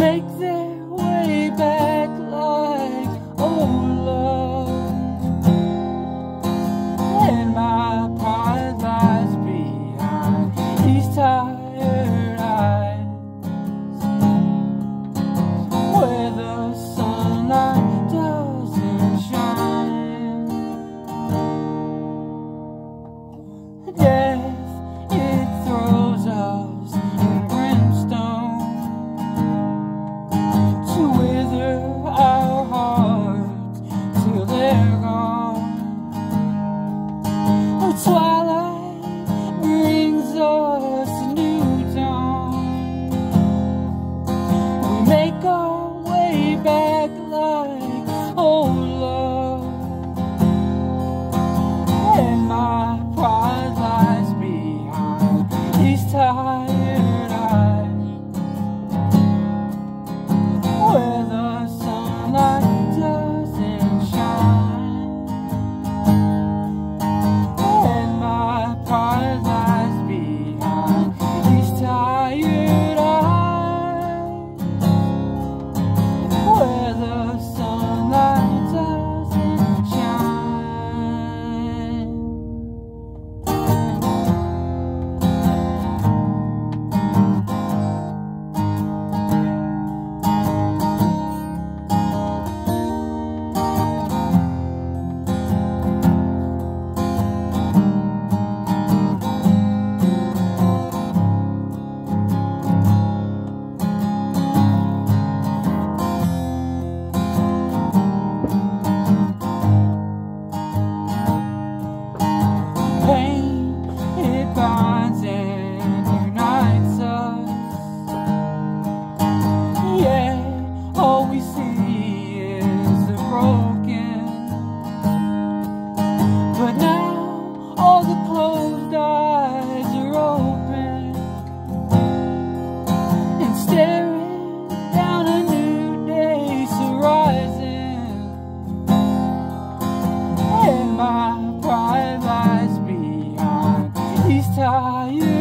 make the. they're gone. Oh, twilight brings us a new dawn. We make our way back like old love, and my pride lies behind these ties. He's tired.